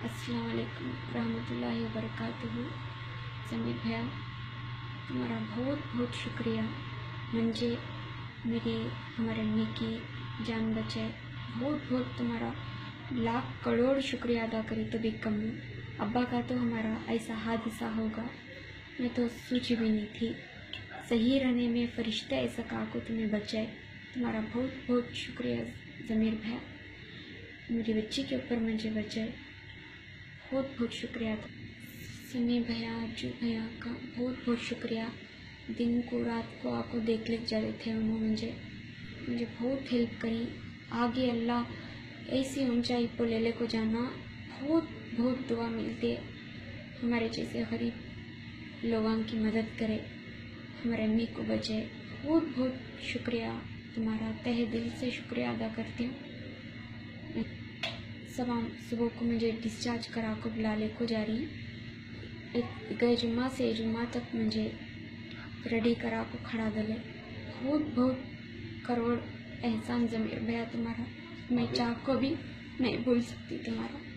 अस्सलाम रहमतुल्लाहि वबरकातुहू समीर भैया, तुम्हारा बहुत बहुत शुक्रिया। मुझे, मेरे, हमारे अम्मी की जान बचाए बहुत बहुत तुम्हारा लाख करोड़ शुक्रिया अदा करे तो भी कम अब्बा का तो हमारा ऐसा हादसा होगा, मैं तो सोची भी नहीं थी सही रहने में फरिश्ते ऐसा कहा को तुम्हें बचाए। तुम्हारा बहुत बहुत शुक्रिया ज़मीर भैया। मेरी बच्ची के ऊपर मुझे बचाए। बहुत बहुत शुक्रिया। समीर भैया अर्जू भैया का बहुत बहुत शुक्रिया। दिन को, रात को आपको देख ले जाते थे उन्होंने मुझे। मुझे बहुत हेल्प करी। आगे अल्लाह ऐसी ऊंचाई पर ले ले को जाना बहुत बहुत दुआ मिलती है। हमारे जैसे गरीब लोगों की मदद करे। हमारे अम्मी को बचे। बहुत बहुत शुक्रिया। तुम्हारा तहे दिल से शुक्रिया अदा करती हूँ। सब सुबह को मुझे डिस्चार्ज करा को बुला ले को जा रही एक, गए जुम्मा से, जुम्मा तक मुझे रेडी करा को खड़ा दले बहुत बहुत करोड़ एहसान ज़मीर भैया तुम्हारा। मैं चाह को भी नहीं भूल सकती तुम्हारा।